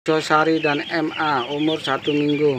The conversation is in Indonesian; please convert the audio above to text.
Josari dan MA umur satu minggu.